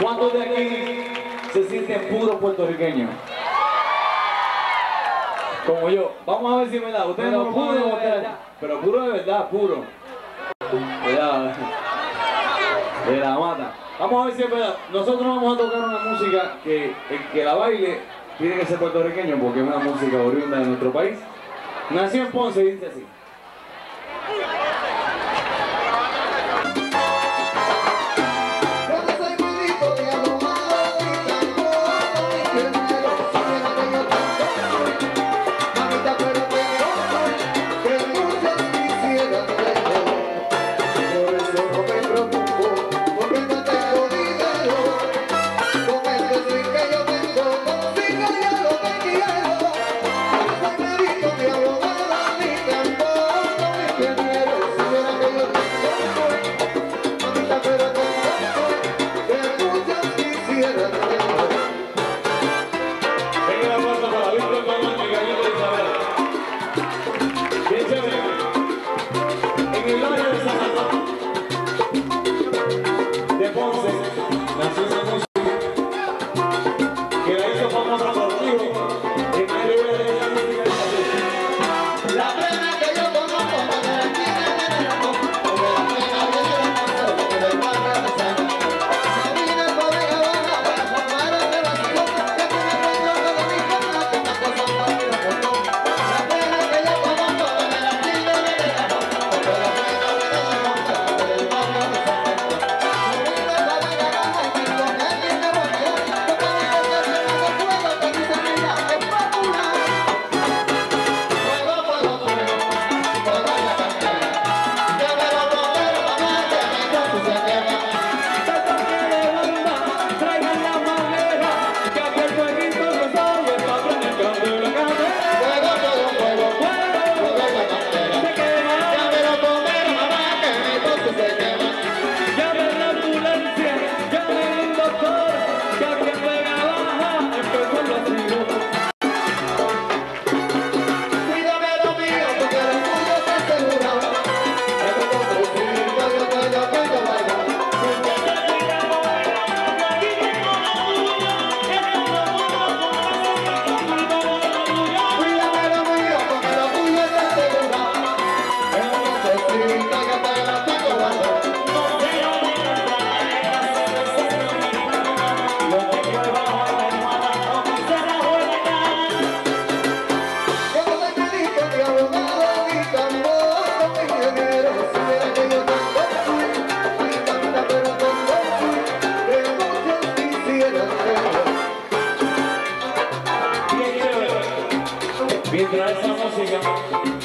¿Cuántos de aquí se sienten puro puertorriqueño? Como yo. Vamos a ver si me da. Ustedes no puro. Pero puro de verdad, puro de la mata. Vamos a ver si es verdad. Nosotros vamos a tocar una música que que la baile tiene que ser puertorriqueño porque es una música oriunda de nuestro país. Nació en Ponce, dice así. mientras esa música.